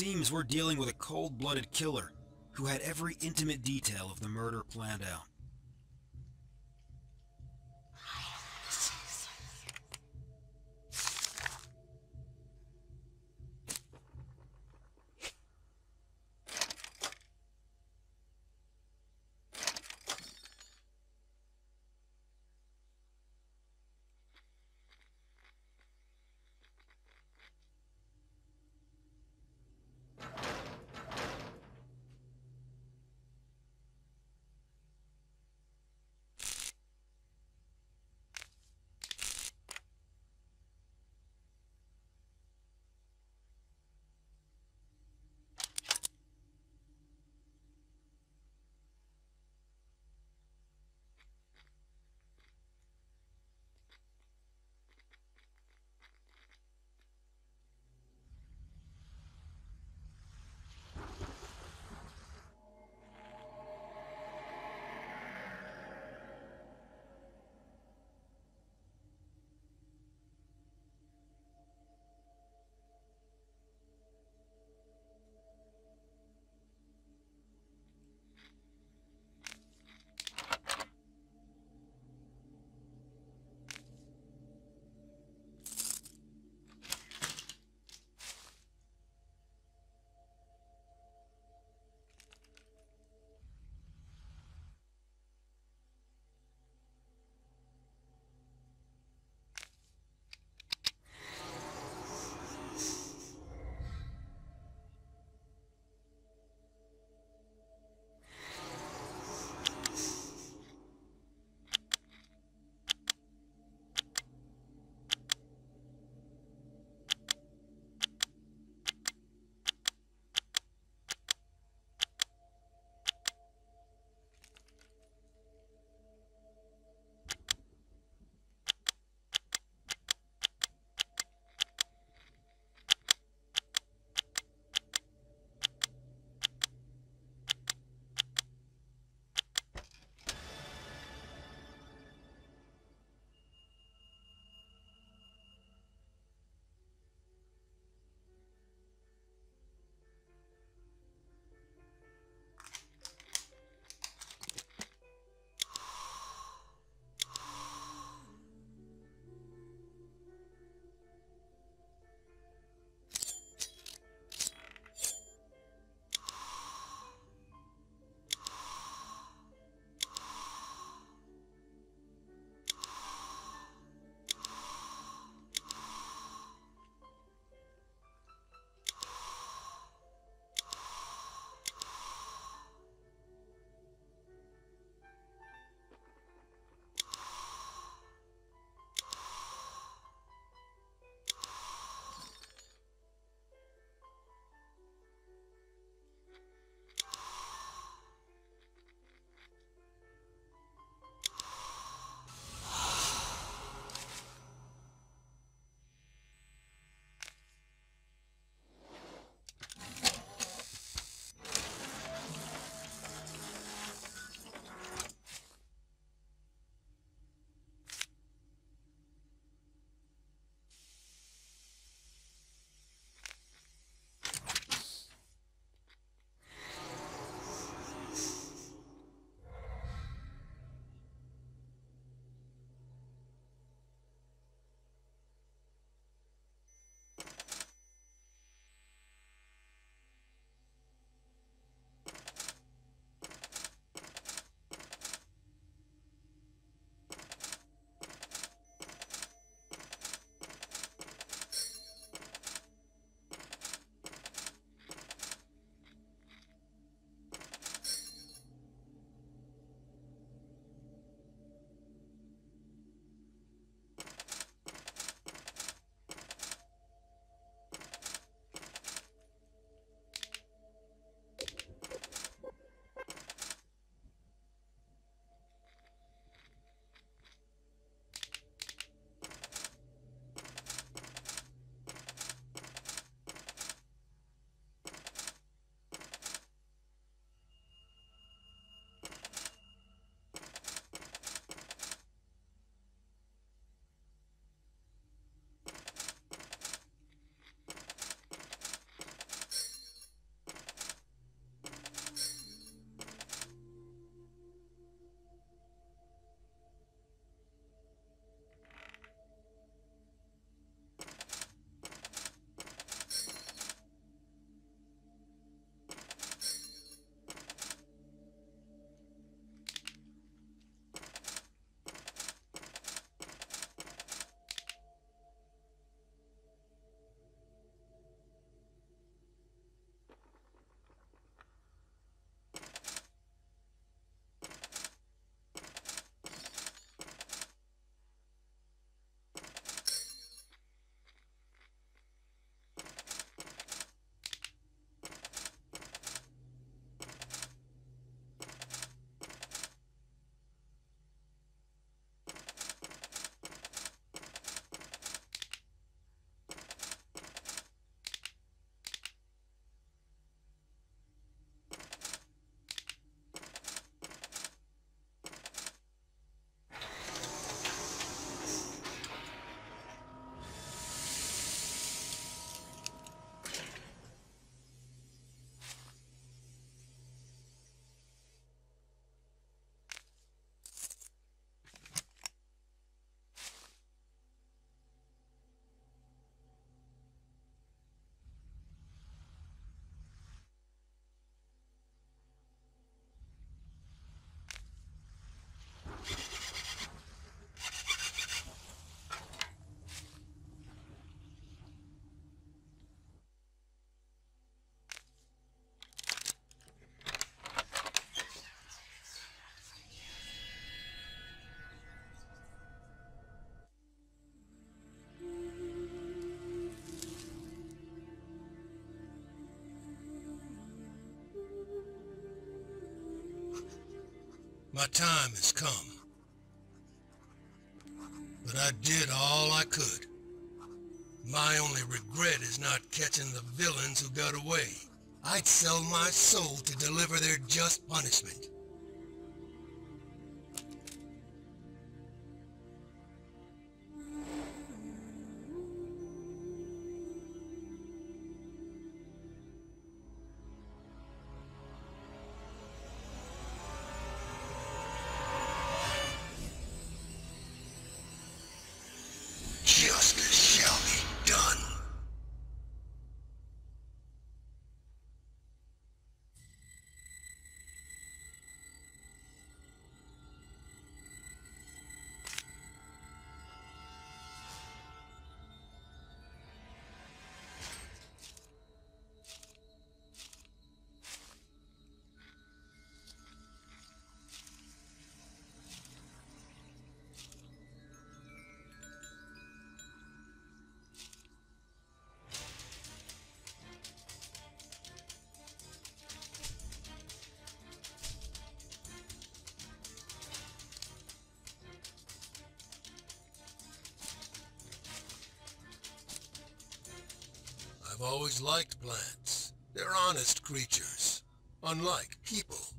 seems we're dealing with a cold-blooded killer who had every intimate detail of the murder planned out. My time has come. But I did all I could. My only regret is not catching the villains who got away. I'd sell my soul to deliver their just punishment. I've always liked plants. They're honest creatures, unlike people.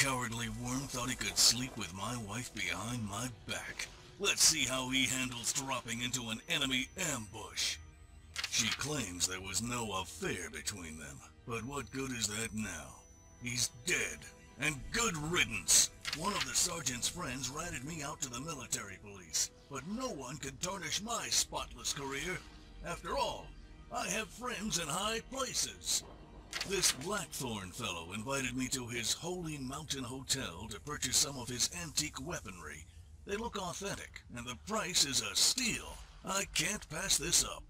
Cowardly worm thought he could sleep with my wife behind my back. Let's see how he handles dropping into an enemy ambush. She claims there was no affair between them, but what good is that now? He's dead, and good riddance. One of the sergeant's friends ratted me out to the military police, but no one could tarnish my spotless career. After all, I have friends in high places. This Blackthorn fellow invited me to his Holy Mountain Hotel to purchase some of his antique weaponry. They look authentic, and the price is a steal. I can't pass this up.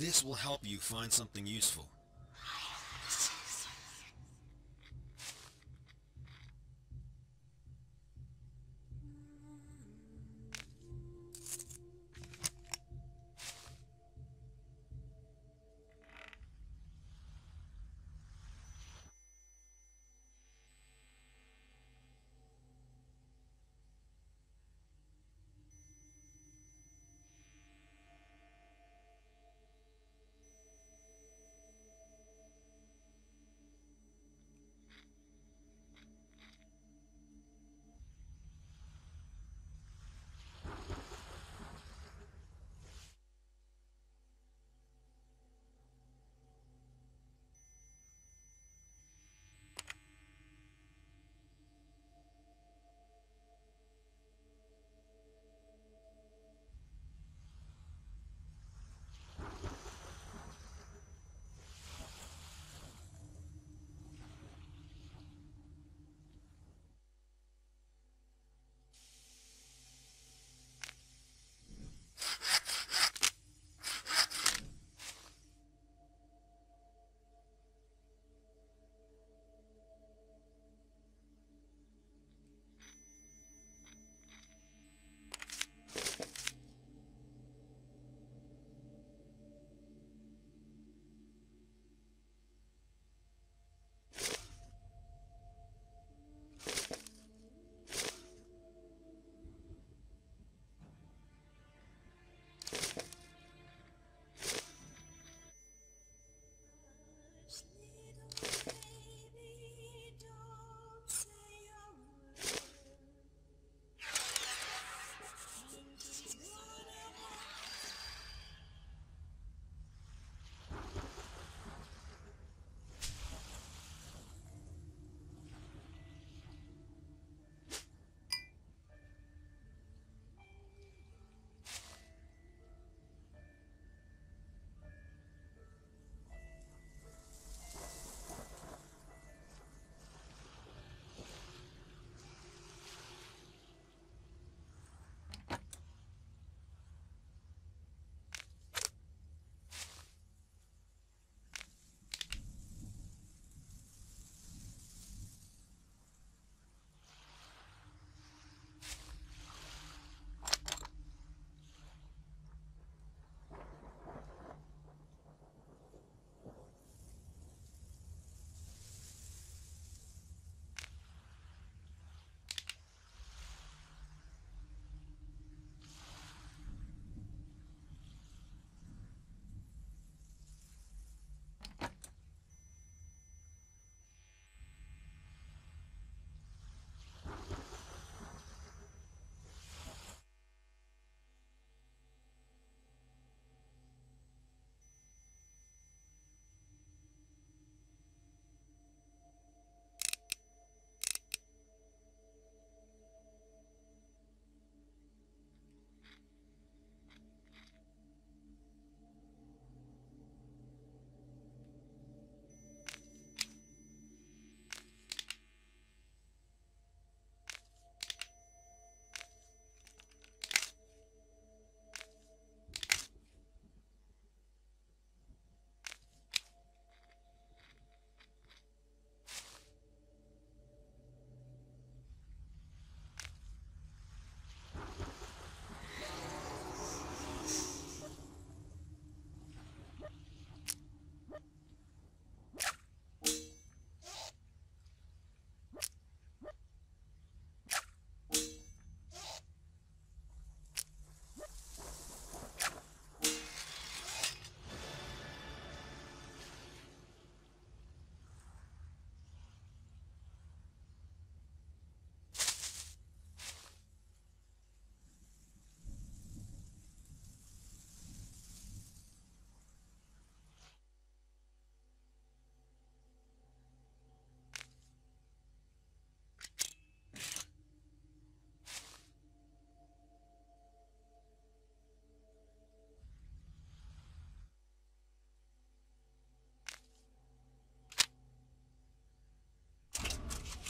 This will help you find something useful.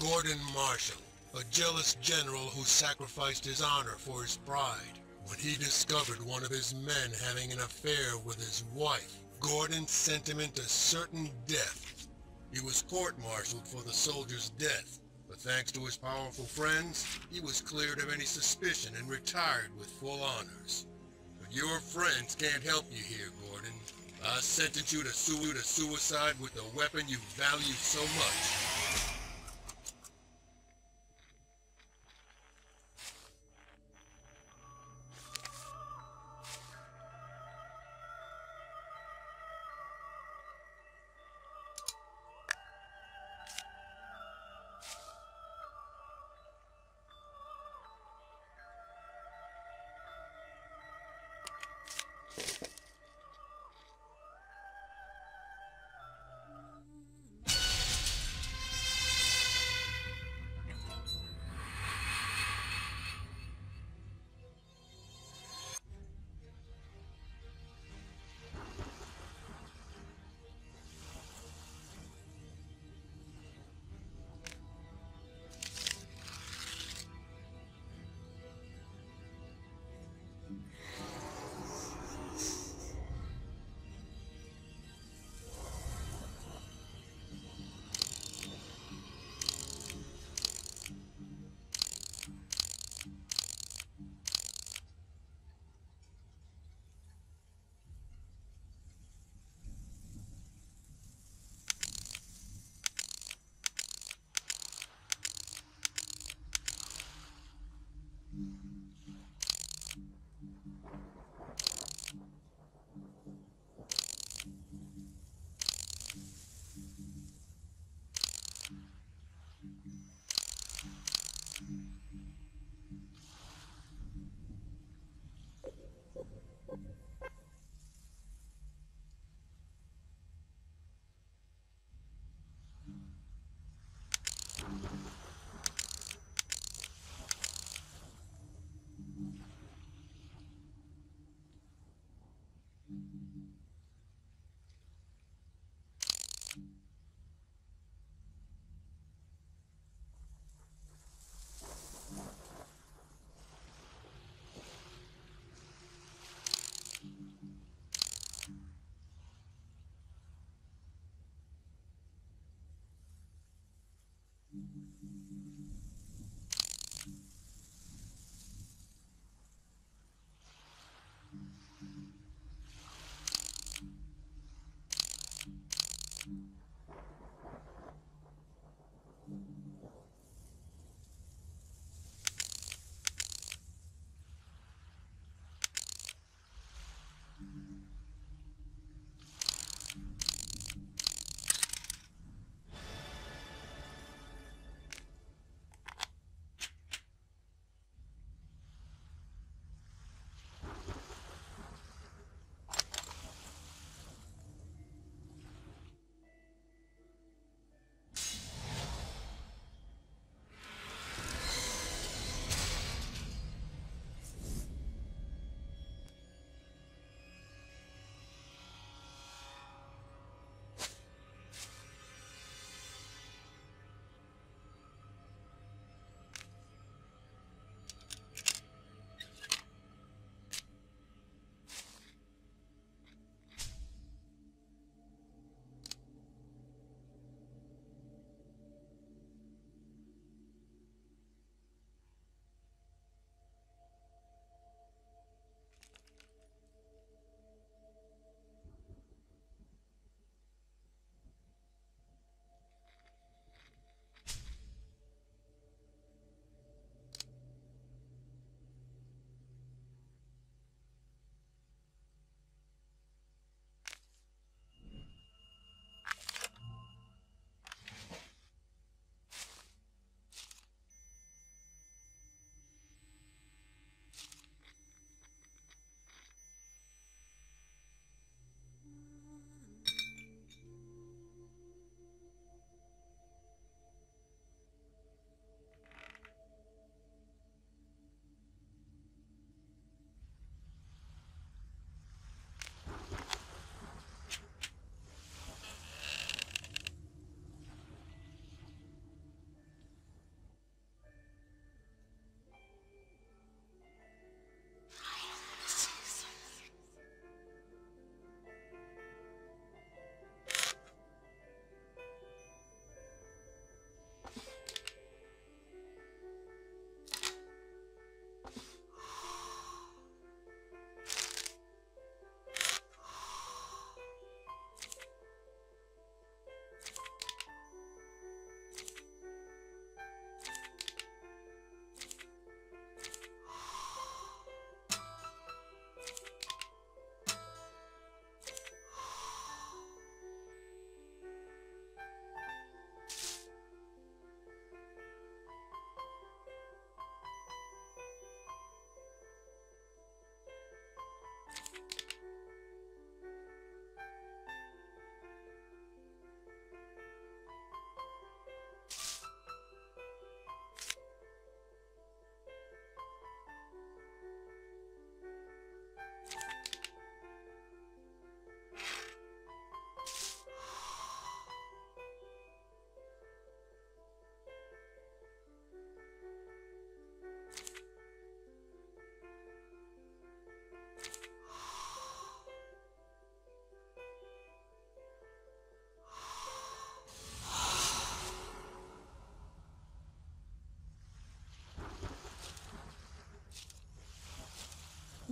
Gordon Marshall, a jealous general who sacrificed his honor for his pride. When he discovered one of his men having an affair with his wife, Gordon sent him into certain death. He was court-martialed for the soldier's death, but thanks to his powerful friends, he was cleared of any suspicion and retired with full honors. But your friends can't help you here, Gordon. I sentence you to sue to suicide with the weapon you value so much.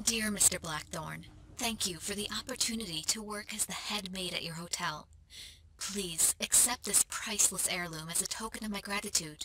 Dear Mr. Blackthorne, thank you for the opportunity to work as the head maid at your hotel. Please accept this priceless heirloom as a token of my gratitude.